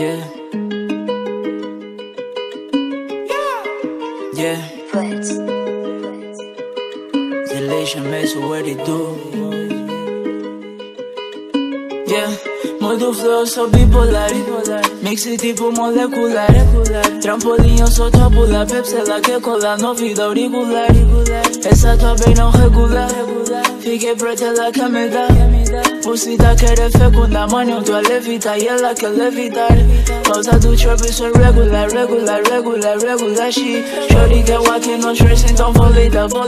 Yeah. Yeah. Delation makes what it do. Yeah. Modo flow, sou bipolar. Mixi tipo molecular. Trampolim, eu sou tabular. Pepsela que cola no vida auricular. Essa tua bem não regular. Fiquei preta, ela quer me dar. Pusita quer fecundar. Mano, tô a levitar e ela quer levitar. Causa do trap, é regular, regular, regular, regular shit. Shorty quer walk no stress, então vou lidar, vou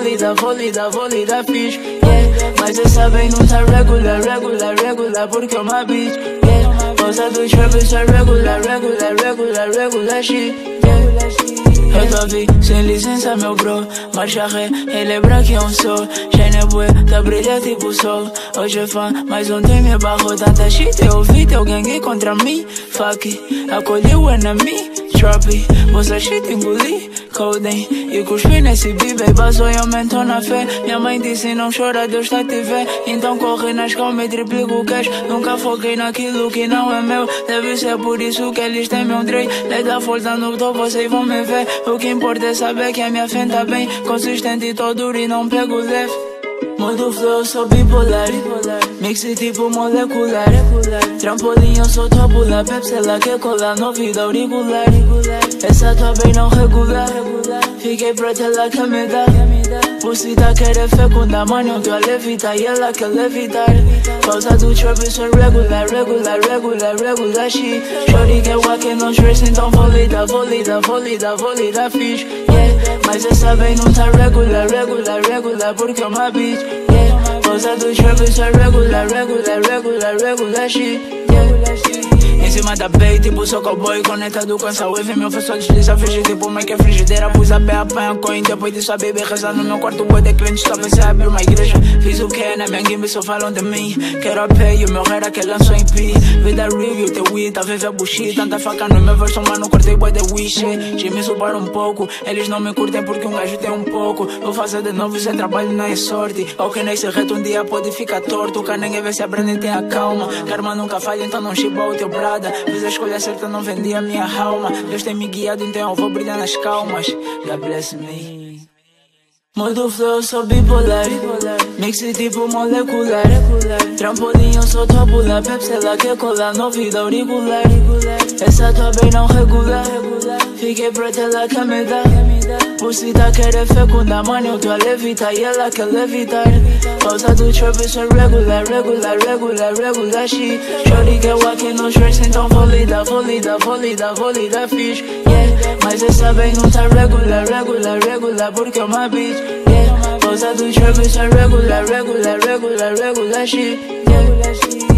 lidar, fish. Yeah, mas essa bem não tá regular, regular, regular, porque é uma bitch. Yeah, causa do trap, é regular, regular, regular, regular shit. Yeah. Eu tô vi, sem licença meu bro. Marcha ré, relembra que eu sou Genebué, tá brilha tipo sol. Hoje é fã, mas ontem me barrou Tanta shit, eu vi teu gangue contra mim. Fuck, acolhi o enemy Tropi, você shit engoli Coden, e cuspi nesse bibe Basou e aumentou na fé Minha mãe disse não chora, Deus tá te vê Então corre nas calma e triplico o cash. Nunca foquei naquilo que não é meu Deve ser por isso que eles temem um Dre Lei da força no topo, vocês vão me ver O que importa é saber que a minha fé tá bem? Consistente, tô duro e não pego leve Mă flow sou bipolar Mixi tipo molecular Trampolin, eu sou sau tabula Pepsi la que cola no vida auricular Essa tua bem não regular Fiquei pra te lá que me dá dar Pusita quer fecundar Mano, eu tô a levitar e ela quer levitar Causa do trap, é regular, regular, regular, regular shit. Shorty quer walk no stress, então vou lidar, vou lidar, fish Yeah, mas essa bem não tá regular, regular, regular Porque é uma bitch Yeah, causa do trap, é regular, regular, regular, regular shit Yeah em cima da bay, tipo sou cowboy Conectado com essa wave, meu só desliza Finge tipo mãe que é frigideira Pus a pé, apanha coin Depois disso a baby rezar no meu quarto Boi de clientes, talvez se abrir uma igreja. Fiz o que na minha game, só falam de mim. Quero a e o meu era que lançou em pi Vida real e o teu weed, a viver bullshit Tanta faca no meu verso, mano, cortei boi de wish. Já me um pouco, eles não me curtem porque um gajo tem um pouco. Vou fazer de novo, sem trabalho não é sorte que nesse reto um dia pode ficar torto. Que ninguém vê se aprende, tem a calma. Karma nunca falha, então não chiba o teu brado Fiz a escolha certa, não vendi a minha alma. Deus tem me guiado, então eu vou brilhar nas calmas. God bless me. Modo flow, sou bipolar. Mixi tipo molecular. Trampolim, eu sou tabular Pepsela que cola no vida auricular. Essa tua bem não regular Fiquei preta, ela quer me dar Pusita quer fecundar Mano, eu tô a levitar e ela quer levitar Causa do trap, isso é regular, regular, regular, regular shit. Shorty quer walk no stress, então vou lidar, vou lidar, vou lidar, vou lidar, fish. Yeah, mas essa bem não tá regular, regular, regular Porque é uma bitch, yeah Causa do trap, isso é regular, regular, regular, regular shit. Yeah